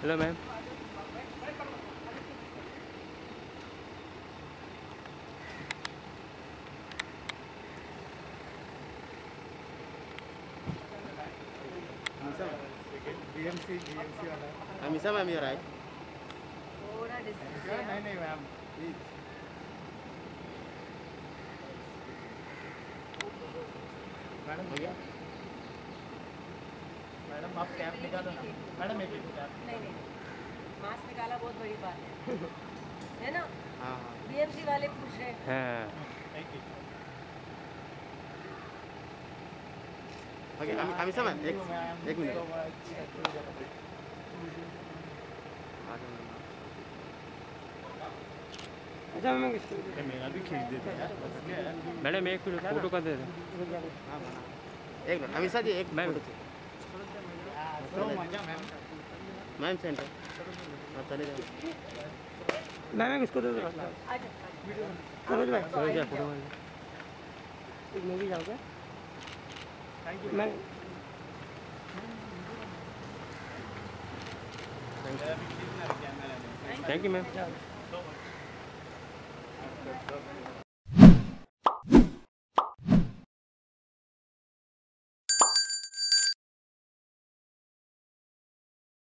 Hello ma'am BMC BMC वाला हमेशा ma'am ये राइट थोड़ा डिस्टेंस नहीं नहीं मैम प्लीज़ मैडम भैया मैडम आप कैप निकालो ना। मैडम एक मिनट कैप। नहीं नहीं मास्क निकाला बहुत बड़ी बात है। है ना? हाँ हाँ। बीएमसी वाले पूछ रहे हैं। हाँ। थैंक यू ओके हम- हमेशा मैम एक एक मिनट। अच्छा मैं मेरा भी खींच देते यार। है मैडम एक मिनट फ़ोटो कर दे दो। हाँ एक मिनट हमेशा जी एक मैम। फ़ोटो चाहिए। तो मज़ा मैम मैम सेंटर चले जाओ मैं मैं किसको दे दो? सरोज भाई। सरोज जा फ़ोटो एक मैं भी जाऊँगा थैंक यू मैं थैंक यू मैम